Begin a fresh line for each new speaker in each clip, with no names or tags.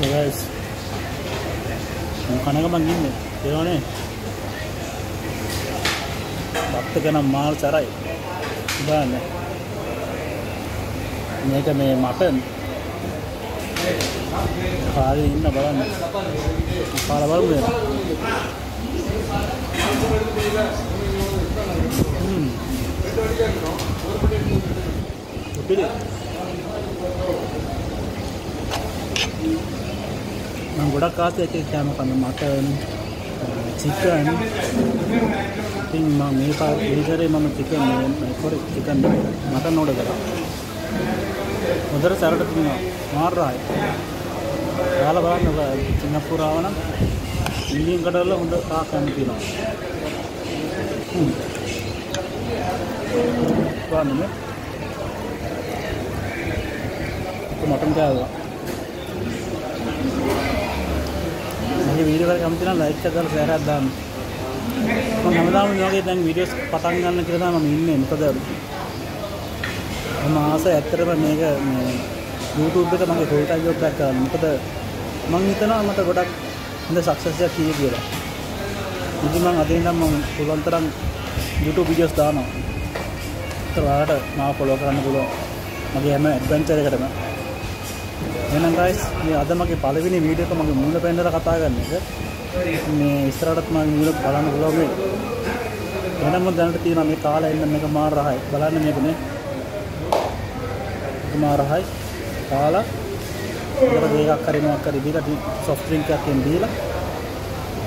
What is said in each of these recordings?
Guys කනගමන් ඉන්නේ? තේරෙනවනේ බත්ත ගනම් මාල් සරයි. බලන්න. මේක මේ මටන්. කාලේ ඉන්න බලන්න. කාලා බලමු නේද හ්ම්. පිළි මම ගොඩක් ආසයි එක කෑම කන්න. මටන් චිකන් ඉතින් මම මේ පාර ඉරිසරේ මම චිකන් මේ කොර චිකන් මටන් ඕඩර් කරා. හොඳට සැරට තිබුණා. මාර්රායි. යාලා බලන්න ඔබ සිංගප්පූරු ආව නම් ඉන්දියන් කඩවල හොඳ කාකම් තියෙනවා. හ්ම්. බලන්න මටන් කෑවා මගේ වීඩියෝ එක කැමති නම් ලයික් එකක් දාලා ෂෙයාර් එකක් දාන්න. මම හැමදාම මේ වගේ දැන් වීඩියෝස් පටන් ගන්න කියලා තමයි මම ඉන්නේ. මොකද මම ආසයි ඇත්තටම මේක මේ YouTube එක මගේ ෆුල් ටයිම් ජොබ් එකක් කරන්න. මොකද මම හිතනවා මට ගොඩක් හොඳ සක්සස් එකක් කීයේ කියලා. ඉතින් මම අද ඉඳන් මම පුළුවන් තරම් YouTube වීඩියෝස් දානවා. ඒත් ඔයාලට මාව ෆලෝ කරන්න පුළුවන්. මගේ හැම ඇඩ්වෙන්චර් එකටම එහෙනම් guys මේ අද මගේ පළවෙනි වීඩියෝ එක මගේ මූණ පෙන්නලා කතා කරන එක. මේ ඉස්සරහටත් මම මූණ බලන්න පුළුවන් මේ. එහෙනම් මම දැනට තියෙනවා මේ කාලා එන්න මේක මාර රහයි. බලන්න මේකනේ. මාර රහයි. කාලා ඒකට දෙකක් හරි මොකක් හරි දීලා සොෆ්ට් ඩ්‍රින්ක් එකක් එන්න දීලා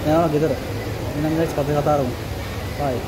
යනවා ගෙදර. එහෙනම් guys කතා කතා කරමු. bye.